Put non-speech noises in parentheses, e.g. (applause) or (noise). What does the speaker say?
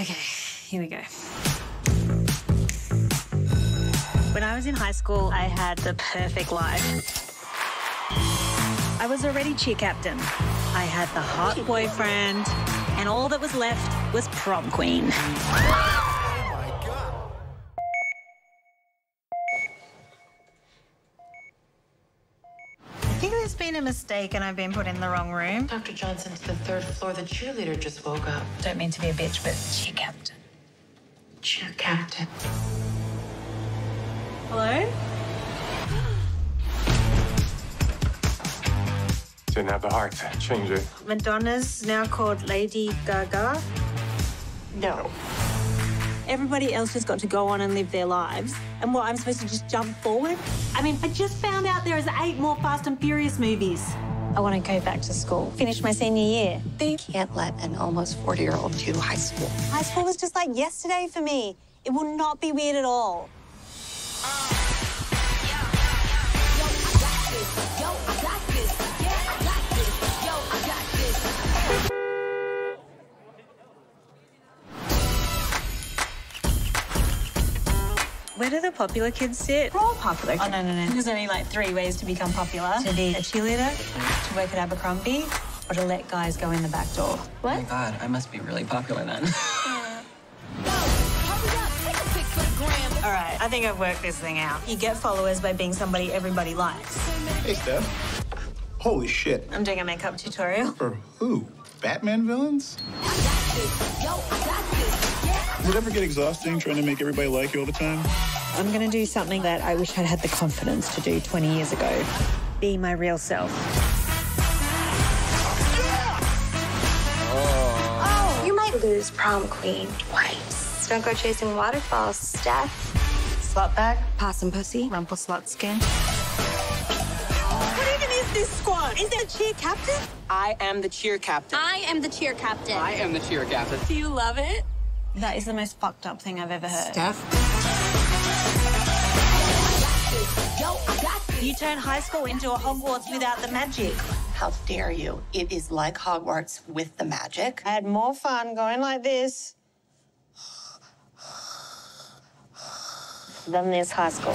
Okay, here we go. When I was in high school, I had the perfect life. I was already cheer captain. I had the hot boyfriend, and all that was left was prom queen. There's been a mistake and I've been put in the wrong room. Dr. Johnson's the third floor. The cheerleader just woke up. Don't mean to be a bitch, but cheer captain. Cheer captain. Hello? Didn't have the heart to change it. Madonna's now called Lady Gaga. No. Everybody else has got to go on and live their lives. And what, I'm supposed to just jump forward? I mean, I just found out there is eight more Fast and Furious movies. I want to go back to school, finish my senior year. They can't let an almost 40 year old do high school. High school was just like yesterday for me. It will not be weird at all. Where do the popular kids sit? We're all popular. Oh, no, no, no. There's only like three ways to become popular. To be a cheerleader, to work at Abercrombie, or to let guys go in the back door. What? Oh my god, I must be really popular then. (laughs) All right, I think I've worked this thing out. You get followers by being somebody everybody likes. Hey, Steph. Holy shit. I'm doing a makeup tutorial. For who? Batman villains? Does it ever get exhausting trying to make everybody like you all the time? I'm going to do something that I wish I'd had the confidence to do 20 years ago. Be my real self. Oh. You might lose prom queen twice. Don't go chasing waterfalls, Steph. Slut bag, Possum pussy. rumple slut skin. What even is this squad? Is there a cheer captain? I am the cheer captain. I am the cheer captain. I am the cheer captain. Do you love it? That is the most fucked up thing I've ever heard. Steph? You turn high school into a Hogwarts without the magic. How dare you? It is like Hogwarts with the magic. I had more fun going like this than this high school.